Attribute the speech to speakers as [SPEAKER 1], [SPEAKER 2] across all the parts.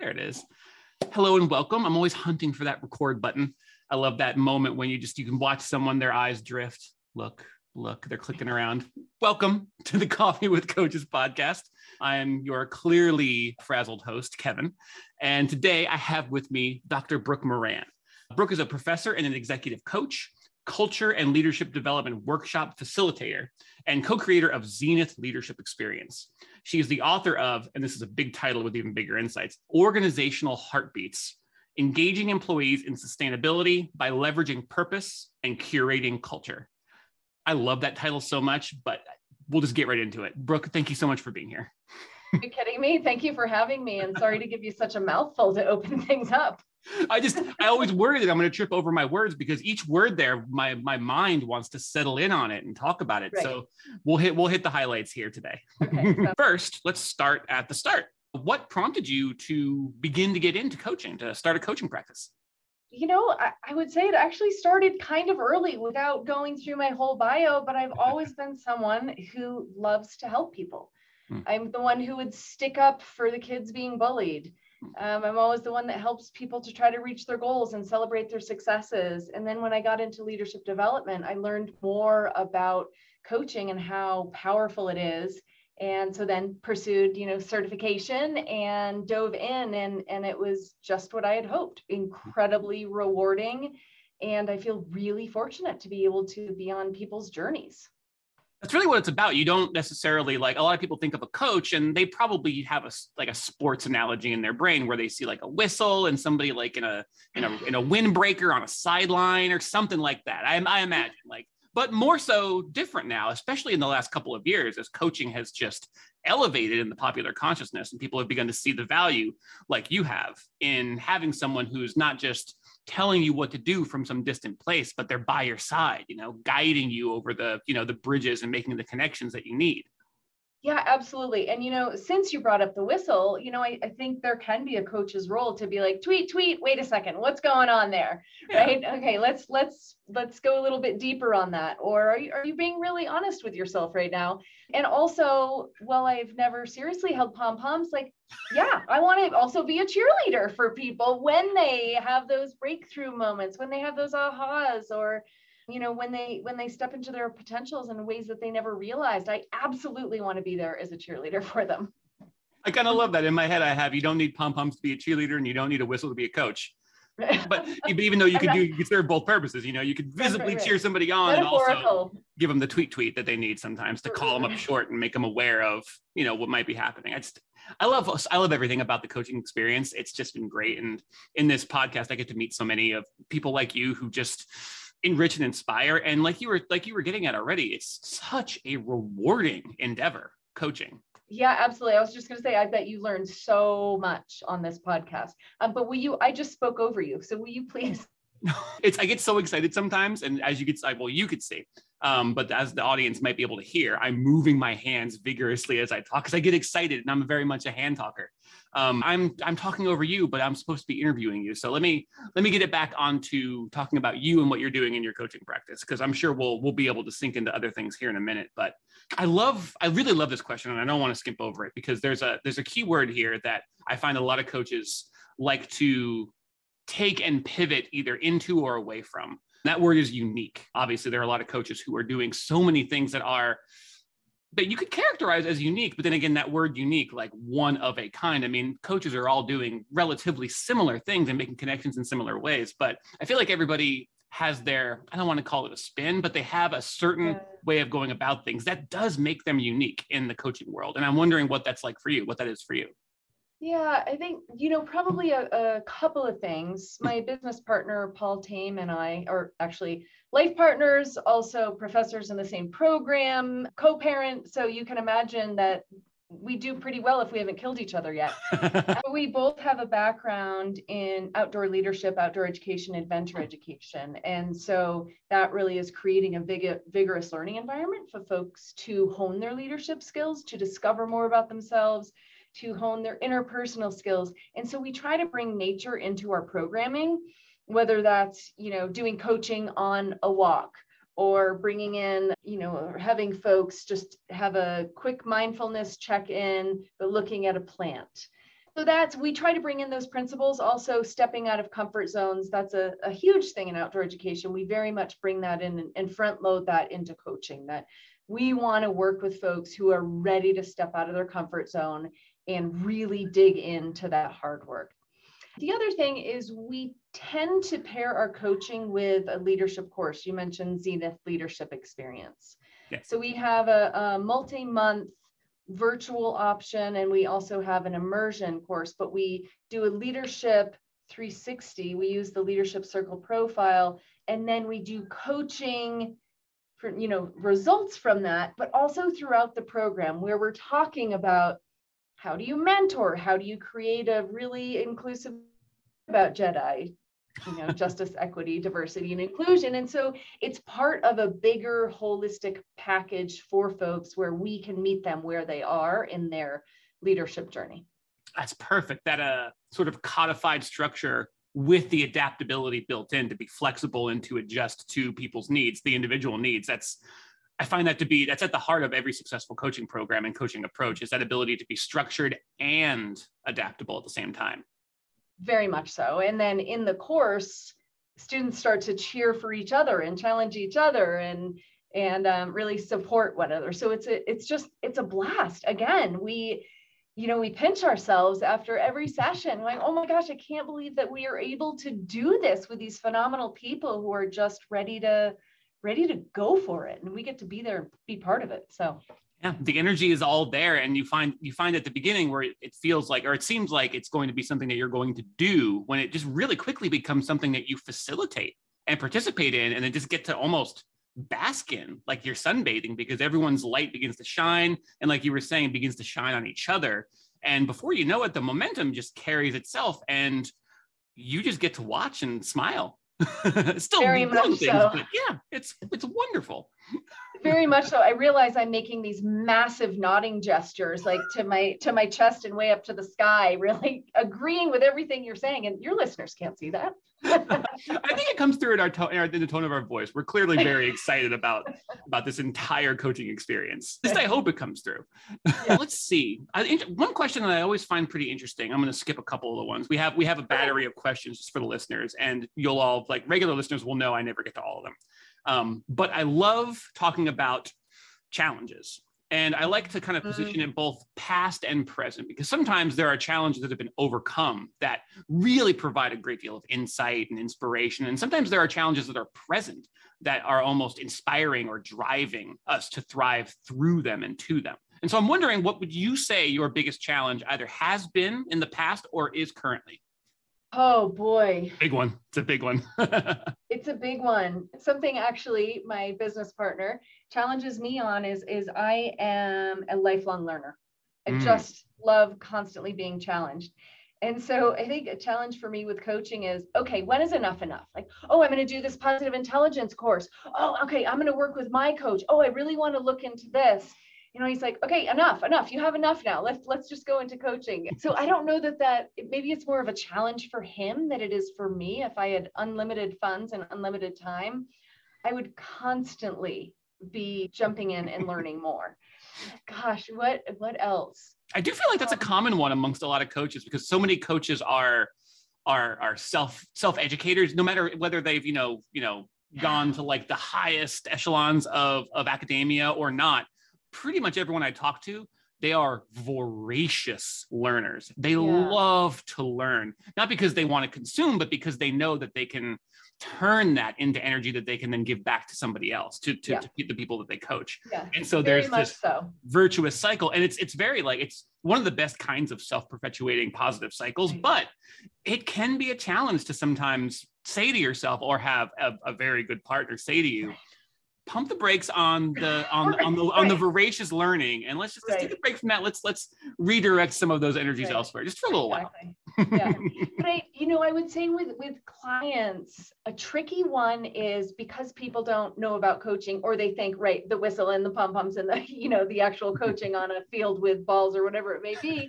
[SPEAKER 1] There it is. Hello and welcome. I'm always hunting for that record button. I love that moment when you just you can watch someone their eyes drift. Look, look, they're clicking around. Welcome to the Coffee with Coaches podcast. I am your clearly frazzled host, Kevin. And today I have with me Dr. Brooke Moran. Brooke is a professor and an executive coach culture and leadership development workshop facilitator and co creator of Zenith Leadership Experience. She is the author of, and this is a big title with even bigger insights Organizational Heartbeats Engaging Employees in Sustainability by Leveraging Purpose and Curating Culture. I love that title so much, but we'll just get right into it. Brooke, thank you so much for being here.
[SPEAKER 2] Are you kidding me? Thank you for having me. And sorry to give you such a mouthful to open things up.
[SPEAKER 1] I just I always worry that I'm going to trip over my words because each word there, my my mind wants to settle in on it and talk about it. Right. So we'll hit we'll hit the highlights here today. Okay, so. First, let's start at the start. What prompted you to begin to get into coaching, to start a coaching practice?
[SPEAKER 2] You know, I, I would say it actually started kind of early without going through my whole bio, but I've always been someone who loves to help people. Hmm. I'm the one who would stick up for the kids being bullied um, I'm always the one that helps people to try to reach their goals and celebrate their successes. And then when I got into leadership development, I learned more about coaching and how powerful it is. And so then pursued, you know, certification and dove in and and it was just what I had hoped. Incredibly rewarding. And I feel really fortunate to be able to be on people's journeys
[SPEAKER 1] that's really what it's about. You don't necessarily like a lot of people think of a coach and they probably have a like a sports analogy in their brain where they see like a whistle and somebody like in a in a in a windbreaker on a sideline or something like that. I, I imagine like, but more so different now, especially in the last couple of years as coaching has just elevated in the popular consciousness and people have begun to see the value like you have in having someone who's not just telling you what to do from some distant place, but they're by your side, you know, guiding you over the, you know, the bridges and making the connections that you need.
[SPEAKER 2] Yeah, absolutely. And you know, since you brought up the whistle, you know, I, I think there can be a coach's role to be like, tweet, tweet, wait a second, what's going on there? Yeah. Right. Okay, let's let's let's go a little bit deeper on that. Or are you are you being really honest with yourself right now? And also, well, I've never seriously held pom-poms, like, yeah, I want to also be a cheerleader for people when they have those breakthrough moments, when they have those ahas or you know when they when they step into their potentials in ways that they never realized i absolutely want to be there as a cheerleader for them.
[SPEAKER 1] I kind of love that. In my head i have you don't need pom poms to be a cheerleader and you don't need a whistle to be a coach. But even though you could do you could serve both purposes you know you could visibly right, right. cheer somebody on and also give them the tweet tweet that they need sometimes to call them up short and make them aware of you know what might be happening. I just i love i love everything about the coaching experience. It's just been great. And in this podcast i get to meet so many of people like you who just enrich and inspire. And like you were like you were getting at already it's such a rewarding endeavor coaching.
[SPEAKER 2] Yeah absolutely. I was just going to say i bet you learned so much on this podcast. Um, but will you i just spoke over you so will you please
[SPEAKER 1] it's i get so excited sometimes and as you could well you could see um, but as the audience might be able to hear i'm moving my hands vigorously as i talk because i get excited and i'm very much a hand talker. Um, i'm i'm talking over you but i'm supposed to be interviewing you. So let me let me get it back onto talking about you and what you're doing in your coaching practice because i'm sure we'll we'll be able to sink into other things here in a minute but i love i really love this question and i don't want to skip over it because there's a there's a key word here that i find a lot of coaches like to take and pivot either into or away from. That word is unique. Obviously, there are a lot of coaches who are doing so many things that are that you could characterize as unique, but then again, that word unique, like one of a kind. I mean, coaches are all doing relatively similar things and making connections in similar ways. But I feel like everybody has their, I don't want to call it a spin, but they have a certain yeah. way of going about things that does make them unique in the coaching world. And I'm wondering what that's like for you, what that is for you.
[SPEAKER 2] Yeah, I think, you know, probably a, a, couple of things. My business partner, Paul Tame, and I are actually life partners, also professors in the same program, co parent. So you can imagine that we do pretty well if we haven't killed each other yet. we both have a background in outdoor leadership, outdoor education, adventure education. And so that really is creating a vig- vigorous learning environment for folks to hone their leadership skills, to discover more about themselves to hone their interpersonal skills. And so we try to bring nature into our programming, whether that's, you know, doing coaching on a walk or bringing in, you know, having folks just have a quick mindfulness check in, but looking at a plant. so that's we try to bring in those principles also stepping out of comfort zones that's a, a huge thing in outdoor education we very much bring that in and, and front load that into coaching that we want to work with folks who are ready to step out of their comfort zone and really dig into that hard work the other thing is we tend to pair our coaching with a leadership course you mentioned zenith leadership experience yes. so we have a, a multi-month virtual option and we also have an immersion course, but we do a leadership 360. We use the leadership circle profile and then we do coaching for, you know, results from that, but also throughout the program where we're talking about how do you mentor? How do you create a really inclusive about Jedi? you know justice equity diversity and inclusion and so it's part of a bigger holistic package for folks where we can meet them where they are in their leadership journey
[SPEAKER 1] that's perfect that uh sort of codified structure with the adaptability built in to be flexible and to adjust to people's needs the individual needs that's I find that to be that's at the heart of every successful coaching program and coaching approach is that ability to be structured and adaptable at the same time
[SPEAKER 2] very much so. And then in the course, students start to cheer for each other and challenge each other and and um, really support one another. So it's a it's just it's a blast. Again, we you know we pinch ourselves after every session like oh my gosh i can't believe that we are able to do this with these phenomenal people who are just ready to ready to go for it and we get to be there be part of it so.
[SPEAKER 1] Yeah the energy is all there and you find you find at the beginning where it, feels like or it seems like it's going to be something that you're going to do when it just really quickly becomes something that you facilitate and participate in and then just get to almost bask in like you're sunbathing because everyone's light begins to shine and like you were saying begins to shine on each other. And before you know it the momentum just carries itself and you just get to watch and smile still
[SPEAKER 2] very much things, so.
[SPEAKER 1] yeah it's it's wonderful
[SPEAKER 2] very much so. I realize I'm making these massive nodding gestures, like to my to my chest and way up to the sky, really agreeing with everything you're saying. And your listeners can't see that.
[SPEAKER 1] I think it comes through in our tone, in the tone of our voice. We're clearly very excited about about this entire coaching experience. At least I hope it comes through. Yeah. Let's see. I, one question that I always find pretty interesting. I'm going to skip a couple of the ones we have. We have a battery of questions just for the listeners, and you'll all like regular listeners will know I never get to all of them. Um, but I love talking about challenges. And I like to kind of position mm-hmm. it both past and present because sometimes there are challenges that have been overcome that really provide a great deal of insight and inspiration. And sometimes there are challenges that are present that are almost inspiring or driving us to thrive through them and to them. And so I'm wondering, what would you say your biggest challenge either has been in the past or is currently?
[SPEAKER 2] Oh boy.
[SPEAKER 1] Big one. It's a big one.
[SPEAKER 2] it's a big one. Something actually my business partner challenges me on is is I am a lifelong learner. I mm. just love constantly being challenged. And so I think a challenge for me with coaching is okay, when is enough enough? Like, oh, I'm going to do this positive intelligence course. Oh, okay, I'm going to work with my coach. Oh, I really want to look into this you know he's like okay enough enough. You have enough now. Let's let's just go into coaching. So i don't know that that maybe it's more of a challenge for him than it is for me. If i had unlimited funds and unlimited time i would constantly be jumping in and learning more. Gosh what what else?
[SPEAKER 1] I do feel like that's a um, common one amongst a lot of coaches because so many coaches are are are self self educators no matter whether they've you know you know gone to like the highest echelons of of academia or not pretty much everyone I talk to, they are voracious learners. They yeah. love to learn, not because they want to consume, but because they know that they can turn that into energy that they can then give back to somebody else, to, to, yeah. to the people that they coach. Yeah. And so very there's this so. virtuous cycle. And it's it's very like it's one of the best kinds of self-perpetuating positive cycles, right. but it can be a challenge to sometimes say to yourself or have a, a very good partner say to you, pump the brakes on the on, right, on the on the voracious learning. And let's just right. take a break from that. Let's let's redirect some of those energies elsewhere just for a little exactly.
[SPEAKER 2] while yeah. But I, you know i would say with with clients a tricky one is because people don't know about coaching or they think right the whistle and the pom poms and the you know the actual coaching on a field with balls or whatever it may be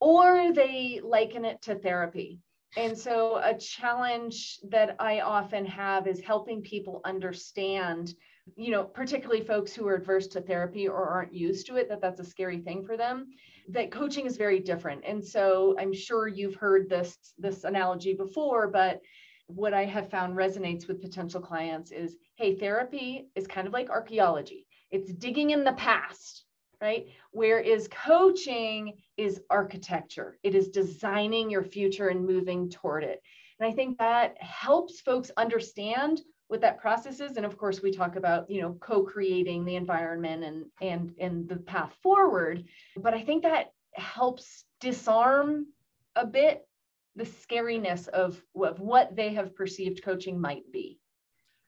[SPEAKER 2] or they liken it to therapy and so a challenge that i often have is helping people understand you know, particularly folks who are adverse to therapy or aren't used to it, that that's a scary thing for them. That coaching is very different. And so I'm sure you've heard this this analogy before, but what I have found resonates with potential clients is hey, therapy is kind of like archaeology. It's digging in the past, right? Whereas coaching is architecture. It is designing your future and moving toward it. And I think that helps folks understand what that process is and of course we talk about you know co-creating the environment and and and the path forward but i think that helps disarm a bit the scariness of, of what they have perceived coaching might be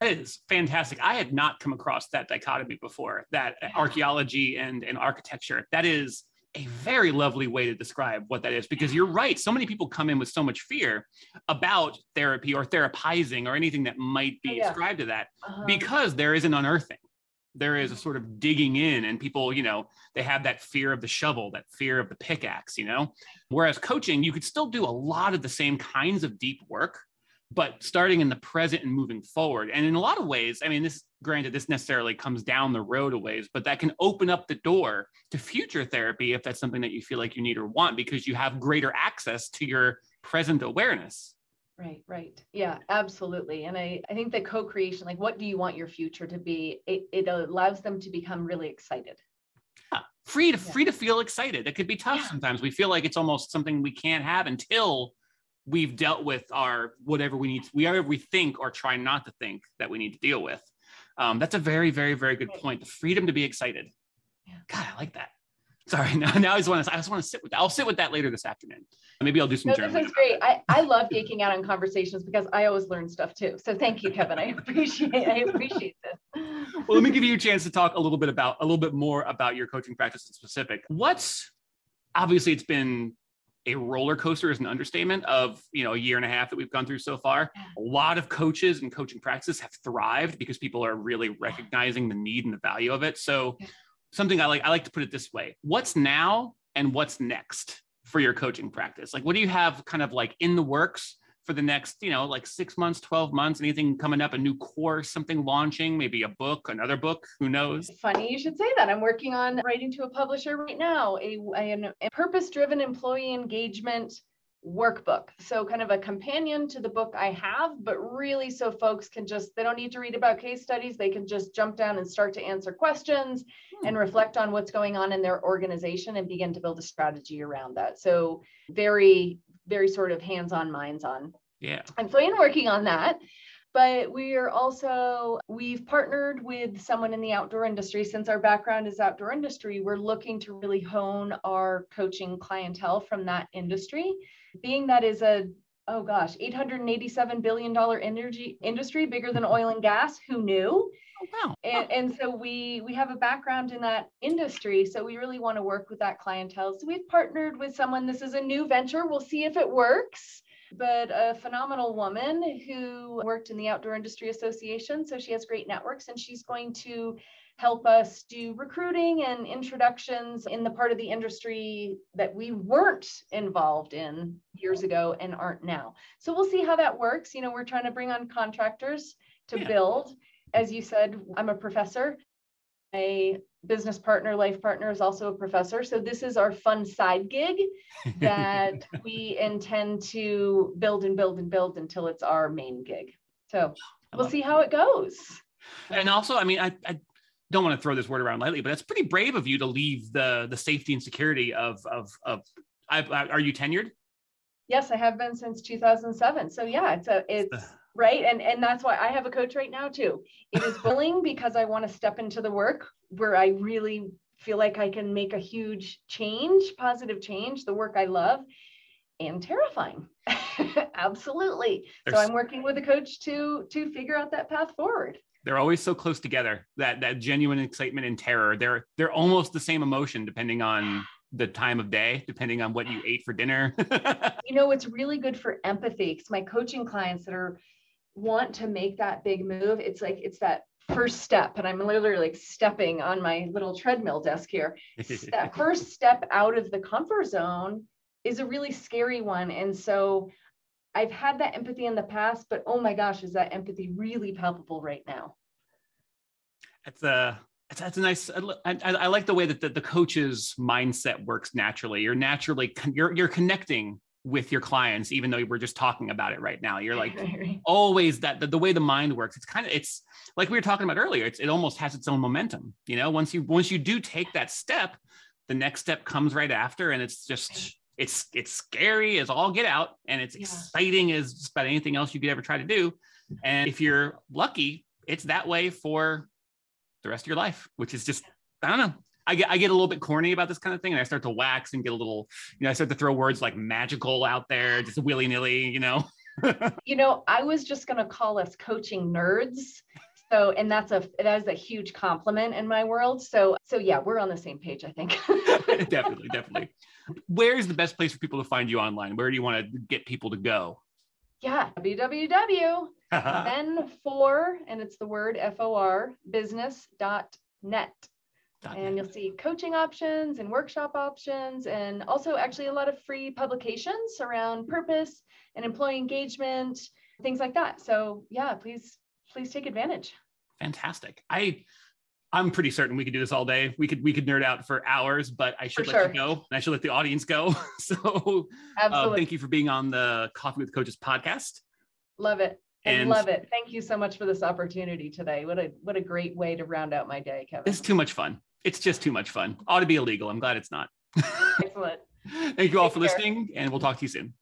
[SPEAKER 1] that is fantastic i had not come across that dichotomy before that archaeology and and architecture that is a very lovely way to describe what that is because you're right. So many people come in with so much fear about therapy or therapizing or anything that might be yeah. ascribed to that uh-huh. because there is an unearthing. There is a sort of digging in, and people, you know, they have that fear of the shovel, that fear of the pickaxe, you know. Whereas coaching, you could still do a lot of the same kinds of deep work, but starting in the present and moving forward. And in a lot of ways, I mean, this granted, this necessarily comes down the road a ways, but that can open up the door to future therapy if that's something that you feel like you need or want because you have greater access to your present awareness.
[SPEAKER 2] Right, right. Yeah, absolutely. And I, I think the co-creation, like what do you want your future to be? It, it allows them to become really excited.
[SPEAKER 1] Yeah, free to yeah. free to feel excited. It could be tough yeah. sometimes. We feel like it's almost something we can't have until we've dealt with our whatever we need to, we are we think or try not to think that we need to deal with. Um, that's a very very very good point the freedom to be excited. Yeah. god i like that. Sorry now, now i just want to i just want to sit with that i'll sit with that later this afternoon. Maybe i'll do some
[SPEAKER 2] no, this is great. I, I love geeking out on conversations because i always learn stuff too. So thank you kevin. I appreciate i appreciate this.
[SPEAKER 1] Well let me give you a chance to talk a little bit about a little bit more about your coaching practice in specific. What's obviously it's been a roller coaster is an understatement of you know a year and a half that we've gone through so far. A lot of coaches and coaching practices have thrived because people are really recognizing the need and the value of it. So something i like i like to put it this way. What's now and what's next for your coaching practice? Like what do you have kind of like in the works for the next, you know, like six months, 12 months, anything coming up, a new course, something launching, maybe a book, another book, who knows?
[SPEAKER 2] Funny you should say that. I'm working on writing to a publisher right now, a, a, a purpose driven employee engagement workbook. So, kind of a companion to the book I have, but really so folks can just, they don't need to read about case studies. They can just jump down and start to answer questions hmm. and reflect on what's going on in their organization and begin to build a strategy around that. So, very, very sort of hands-on minds on.
[SPEAKER 1] Yeah.
[SPEAKER 2] I'm so working on that. But we are also, we've partnered with someone in the outdoor industry. Since our background is outdoor industry, we're looking to really hone our coaching clientele from that industry. Being that is a oh gosh, $887 billion energy industry, bigger than oil and gas. Who knew?
[SPEAKER 1] Oh, wow.
[SPEAKER 2] And, and so we we have a background in that industry. So we really want to work with that clientele. So we've partnered with someone. This is a new venture. We'll see if it works. But a phenomenal woman who worked in the Outdoor Industry Association. So she has great networks and she's going to help us do recruiting and introductions in the part of the industry that we weren't involved in years ago and aren't now. So we'll see how that works. You know, we're trying to bring on contractors to yeah. build as you said, I'm a professor. My business partner, life partner is also a professor. So this is our fun side gig that we intend to build and build and build until it's our main gig. So we'll see how it goes.
[SPEAKER 1] And also, I mean, I, I don't want to throw this word around lightly, but it's pretty brave of you to leave the the safety and security of of of. I, are you tenured?
[SPEAKER 2] Yes, I have been since 2007. So yeah, it's a it's right and and that's why i have a coach right now too it is willing because i want to step into the work where i really feel like i can make a huge change positive change the work i love and terrifying absolutely There's, so i'm working with a coach to to figure out that path forward
[SPEAKER 1] they're always so close together that that genuine excitement and terror they're they're almost the same emotion depending on the time of day, depending on what you ate for dinner.
[SPEAKER 2] you know, it's really good for empathy because my coaching clients that are want to make that big move, it's like it's that first step. And I'm literally like stepping on my little treadmill desk here. that first step out of the comfort zone is a really scary one. And so I've had that empathy in the past, but oh my gosh, is that empathy really palpable right now?
[SPEAKER 1] It's a it's, that's a nice. I, I, I, like the way that the, the coach's mindset works naturally. You're naturally you're you're connecting with your clients, even though we're just talking about it right now. You're like always that the, the way the mind works. It's kind of it's like we were talking about earlier. It's it almost has its own momentum. You know, once you once you do take that step, the next step comes right after, and it's just it's it's scary as all get out, and it's yeah. exciting as just about anything else you could ever try to do. And if you're lucky, it's that way for the rest of your life, which is just, I don't know. I get, I get a little bit corny about this kind of thing and I start to wax and get a little, you know, I start to throw words like magical out there, just willy nilly, you know.
[SPEAKER 2] you know, I was just going to call us coaching nerds. So, and that's a, that is a huge compliment in my world. So, so yeah, we're on the same page, I think.
[SPEAKER 1] definitely, definitely. Where's the best place for people to find you online? Where do you want to get people to go?
[SPEAKER 2] Yeah, www zen for, and it's the word F O R, business.net. .Net. And you'll see coaching options and workshop options, and also actually a lot of free publications around purpose and employee engagement, things like that. So, yeah, please, please take advantage.
[SPEAKER 1] Fantastic. I I'm pretty certain we could do this all day. We could we could nerd out for hours, but I should for let sure. you go and I should let the audience go. so uh, thank you for being on the Coffee with Coaches podcast.
[SPEAKER 2] Love it. And I love it. Thank you so much for this opportunity today. What a what a great way to round out my day, Kevin.
[SPEAKER 1] It's too much fun. It's just too much fun. Ought to be illegal. I'm glad it's not.
[SPEAKER 2] Excellent.
[SPEAKER 1] Thank you all Take for care. listening, and we'll talk to you soon.